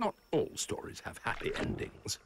Not all stories have happy endings.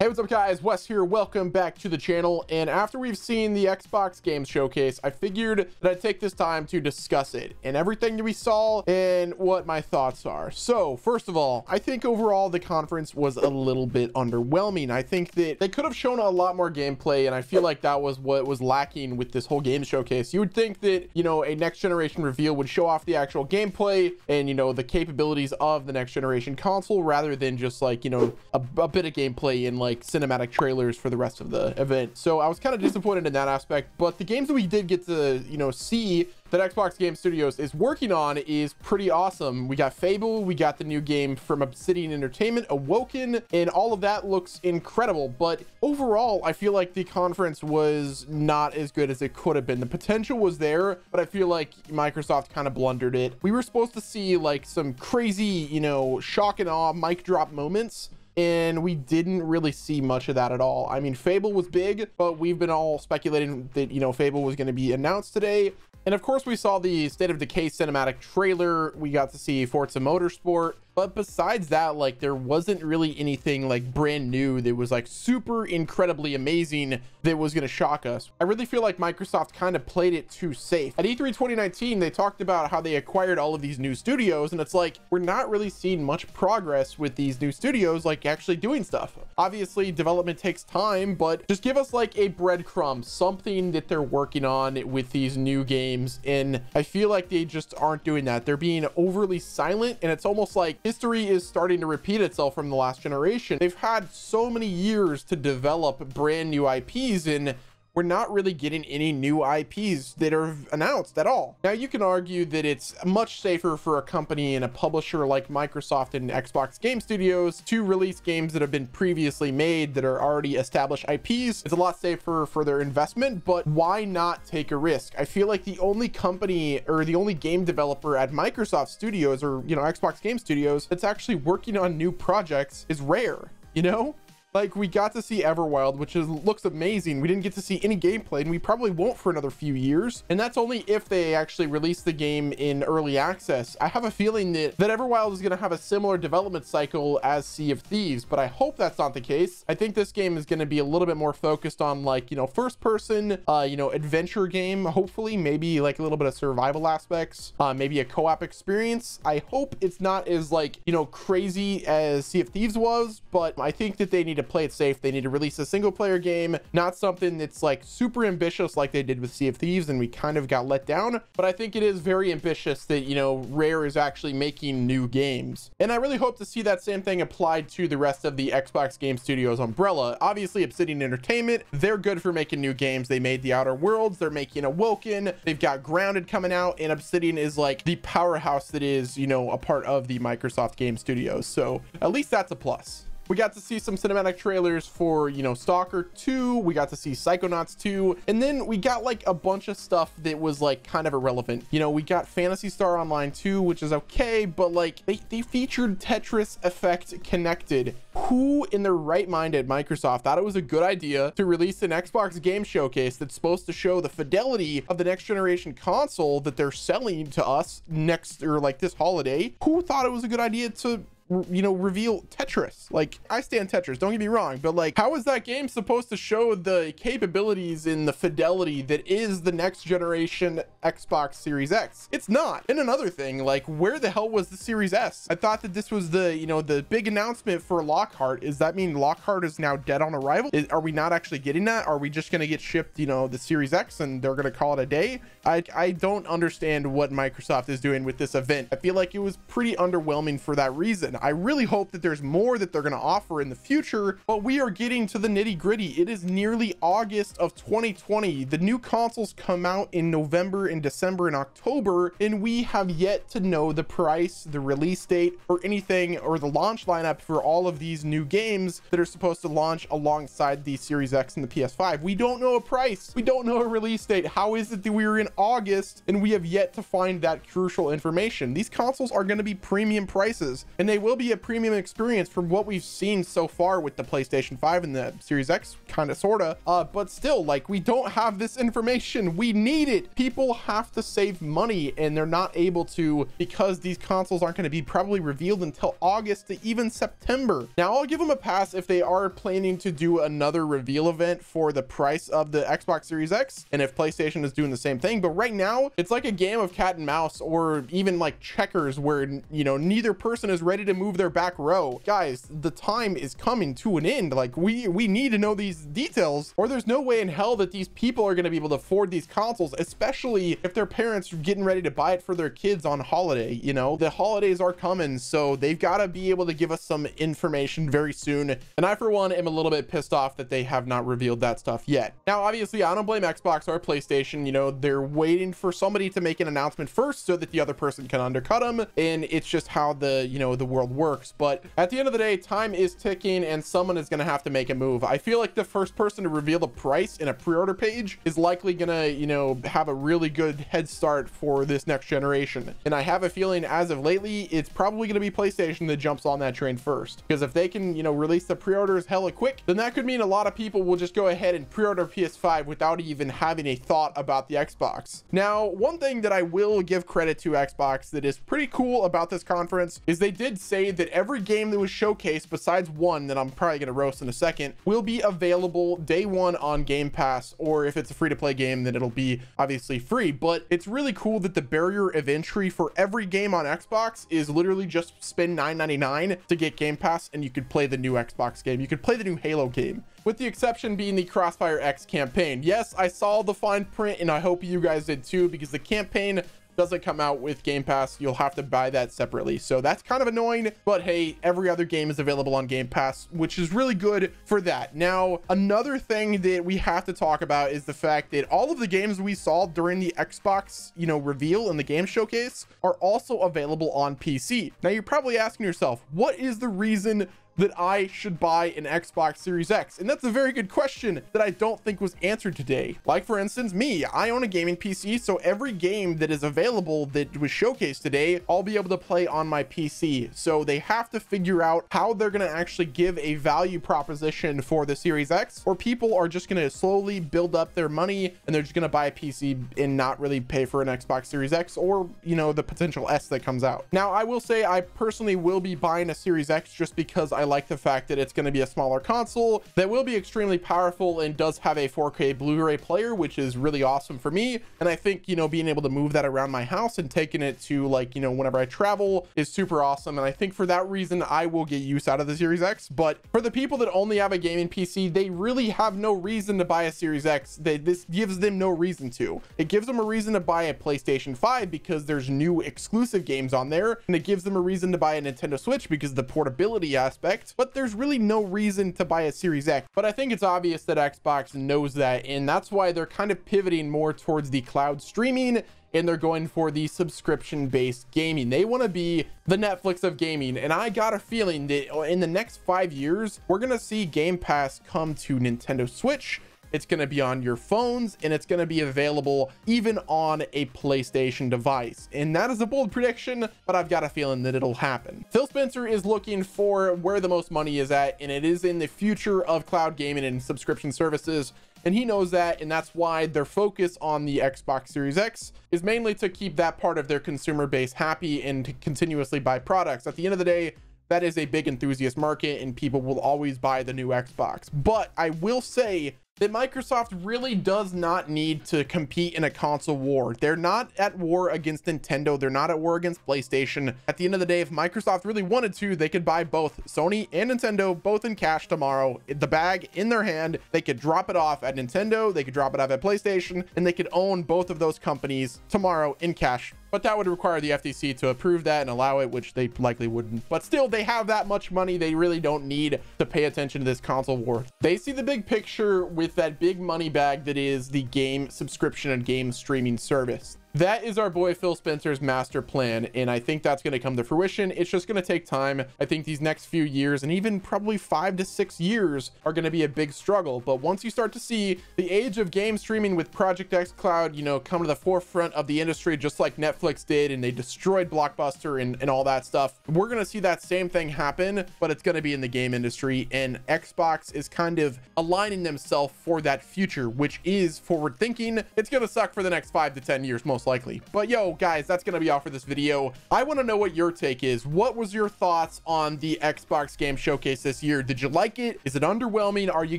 Hey, what's up guys? Wes here. Welcome back to the channel. And after we've seen the Xbox Games Showcase, I figured that I'd take this time to discuss it and everything that we saw and what my thoughts are. So, first of all, I think overall the conference was a little bit underwhelming. I think that they could have shown a lot more gameplay, and I feel like that was what was lacking with this whole game showcase. You would think that, you know, a next generation reveal would show off the actual gameplay and, you know, the capabilities of the next generation console rather than just like, you know, a, a bit of gameplay in like like cinematic trailers for the rest of the event. So I was kind of disappointed in that aspect, but the games that we did get to, you know, see that Xbox Game Studios is working on is pretty awesome. We got Fable, we got the new game from Obsidian Entertainment, Avowed, and all of that looks incredible. But overall, I feel like the conference was not as good as it could have been. The potential was there, but I feel like Microsoft kind of blundered it. We were supposed to see like some crazy, you know, shock and awe mic drop moments and we didn't really see much of that at all. I mean, Fable was big, but we've been all speculating that, you know, Fable was going to be announced today. And of course, we saw the State of Decay cinematic trailer. We got to see Forza Motorsport. But besides that, like there wasn't really anything like brand new that was like super incredibly amazing that was going to shock us. I really feel like Microsoft kind of played it too safe. At E3 2019, they talked about how they acquired all of these new studios. And it's like, we're not really seeing much progress with these new studios, like actually doing stuff. Obviously, development takes time, but just give us like a breadcrumb, something that they're working on with these new games. And I feel like they just aren't doing that. They're being overly silent. And it's almost like history is starting to repeat itself from the last generation. They've had so many years to develop brand new IPs and we're not really getting any new IPs that are announced at all. Now, you can argue that it's much safer for a company and a publisher like Microsoft and Xbox Game Studios to release games that have been previously made that are already established IPs. It's a lot safer for their investment, but why not take a risk? I feel like the only company or the only game developer at Microsoft Studios or, you know, Xbox Game Studios that's actually working on new projects is Rare, you know? Like we got to see Everwild, which is looks amazing. We didn't get to see any gameplay and we probably won't for another few years. And that's only if they actually release the game in early access. I have a feeling that, that Everwild is going to have a similar development cycle as Sea of Thieves, but I hope that's not the case. I think this game is going to be a little bit more focused on like, you know, first person, uh, you know, adventure game, hopefully maybe like a little bit of survival aspects, uh, maybe a co-op experience. I hope it's not as like, you know, crazy as Sea of Thieves was, but I think that they need to play it safe. They need to release a single player game, not something that's like super ambitious like they did with Sea of Thieves and we kind of got let down. But I think it is very ambitious that, you know, Rare is actually making new games. And I really hope to see that same thing applied to the rest of the Xbox Game Studios umbrella. Obviously, Obsidian Entertainment, they're good for making new games. They made The Outer Worlds, they're making Avowed, they've got Grounded coming out, and Obsidian is like the powerhouse that is, you know, a part of the Microsoft Game Studios. So at least that's a plus. We got to see some cinematic trailers for, you know, Stalker 2. We got to see Psychonauts 2. And then we got like a bunch of stuff that was like kind of irrelevant. You know, we got Phantasy Star Online 2, which is okay, but like they, they featured Tetris Effect Connected. Who in their right mind at Microsoft thought it was a good idea to release an Xbox game showcase that's supposed to show the fidelity of the next generation console that they're selling to us next or like this holiday? Who thought it was a good idea to you know, reveal Tetris. Like, I stand Tetris, don't get me wrong, but like, how is that game supposed to show the capabilities in the fidelity that is the next generation Xbox Series X? It's not. And another thing, like, where the hell was the Series S? I thought that this was the, you know, the big announcement for Lockhart. Does that mean Lockhart is now dead on arrival? Is, are we not actually getting that? Are we just going to get shipped, you know, the Series X and they're going to call it a day? I, I don't understand what Microsoft is doing with this event. I feel like it was pretty underwhelming for that reason. I really hope that there's more that they're going to offer in the future, but we are getting to the nitty gritty. It is nearly August of 2020. The new consoles come out in November and December and October, and we have yet to know the price, the release date, or anything, or the launch lineup for all of these new games that are supposed to launch alongside the Series X and the PS5. We don't know a price. We don't know a release date. How is it that we are in August and we have yet to find that crucial information? These consoles are going to be premium prices and they will will be a premium experience from what we've seen so far with the PlayStation 5 and the Series X, kind of, sort of. Uh, but still, like, we don't have this information. We need it. People have to save money and they're not able to because these consoles aren't going to be probably revealed until August to even September. Now, I'll give them a pass if they are planning to do another reveal event for the price of the Xbox Series X and if PlayStation is doing the same thing. But right now, it's like a game of cat and mouse or even like checkers where, you know, neither person is ready to move their back row. Guys, the time is coming to an end. Like we, we need to know these details or there's no way in hell that these people are going to be able to afford these consoles, especially if their parents are getting ready to buy it for their kids on holiday. You know, the holidays are coming, so they've got to be able to give us some information very soon. And I, for one, am a little bit pissed off that they have not revealed that stuff yet. Now, obviously, I don't blame Xbox or PlayStation. You know, they're waiting for somebody to make an announcement first so that the other person can undercut them. And it's just how the, you know, the world works. But at the end of the day, time is ticking and someone is going to have to make a move. I feel like the first person to reveal the price in a pre-order page is likely going to, you know, have a really good head start for this next generation. And I have a feeling as of lately, it's probably going to be PlayStation that jumps on that train first. Because if they can, you know, release the pre-orders hella quick, then that could mean a lot of people will just go ahead and pre-order PS5 without even having a thought about the Xbox. Now, one thing that I will give credit to Xbox that is pretty cool about this conference is they did say that every game that was showcased besides one that I'm probably going to roast in a second will be available day one on Game Pass or if it's a free to play game then it'll be obviously free but it's really cool that the barrier of entry for every game on Xbox is literally just spend 9.99 to get Game Pass and you could play the new Xbox game you could play the new Halo game with the exception being the Crossfire X campaign. Yes, I saw the fine print and I hope you guys did too because the campaign doesn't come out with Game Pass. You'll have to buy that separately. So that's kind of annoying, but hey, every other game is available on Game Pass, which is really good for that. Now, another thing that we have to talk about is the fact that all of the games we saw during the Xbox, you know, reveal and the game showcase are also available on PC. Now, you're probably asking yourself, what is the reason that I should buy an Xbox Series X? And that's a very good question that I don't think was answered today. Like for instance, me, I own a gaming PC, so every game that is available that was showcased today, I'll be able to play on my PC. So they have to figure out how they're going to actually give a value proposition for the Series X, or people are just going to slowly build up their money and they're just going to buy a PC and not really pay for an Xbox Series X or, you know, the potential S that comes out. Now, I will say I personally will be buying a Series X just because I like the fact that it's going to be a smaller console that will be extremely powerful and does have a 4K Blu-ray player, which is really awesome for me. And I think, you know, being able to move that around my house and taking it to like, you know, whenever I travel is super awesome. And I think for that reason, I will get use out of the Series X. But for the people that only have a gaming PC, they really have no reason to buy a Series X. This gives them no reason to. It gives them a reason to buy a PlayStation 5 because there's new exclusive games on there. And it gives them a reason to buy a Nintendo Switch because the portability aspect but there's really no reason to buy a Series X. But I think it's obvious that Xbox knows that, and that's why they're kind of pivoting more towards the cloud streaming and they're going for the subscription based gaming. They want to be the Netflix of gaming. And I got a feeling that uh, in the next five years, we're going to see Game Pass come to Nintendo Switch it's going to be on your phones and it's going to be available even on a PlayStation device. And that is a bold prediction, but I've got a feeling that it'll happen. Phil Spencer is looking for where the most money is at, and it is in the future of cloud gaming and subscription services. And he knows that, and that's why their focus on the Xbox Series X is mainly to keep that part of their consumer base happy and to continuously buy products. At the end of the day, that is a big enthusiast market and people will always buy the new Xbox. But I will say that Microsoft really does not need to compete in a console war. They're not at war against Nintendo. They're not at war against PlayStation. At the end of the day, if Microsoft really wanted to, they could buy both Sony and Nintendo both in cash tomorrow. The bag in their hand, they could drop it off at Nintendo, they could drop it off at PlayStation, and they could own both of those companies tomorrow in cash but that would require the FTC to approve that and allow it, which they likely wouldn't. But still, they have that much money. They really don't need to pay attention to this console war. They see the big picture with that big money bag that is the game subscription and game streaming service. That is our boy Phil Spencer's master plan. And I think that's going to come to fruition. It's just going to take time. I think these next few years and even probably five to six years are going to be a big struggle. But once you start to see the age of game streaming with Project xCloud, you know, come to the forefront of the industry, just like Netflix did, and they destroyed Blockbuster and, and all that stuff, we're going to see that same thing happen, but it's going to be in the game industry. And Xbox is kind of aligning themselves for that future, which is forward thinking. It's going to suck for the next five to 10 years, most likely. But yo, guys, that's going to be all for this video. I want to know what your take is. What was your thoughts on the Xbox game showcase this year? Did you like it? Is it underwhelming? Are you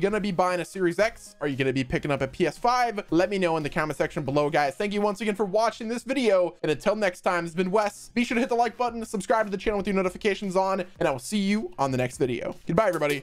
going to be buying a Series X? Are you going to be picking up a PS5? Let me know in the comment section below, guys. Thank you once again for watching this video. And until next time, it's been Wes. Be sure to hit the like button, subscribe to the channel with your notifications on, and I will see you on the next video. Goodbye, everybody.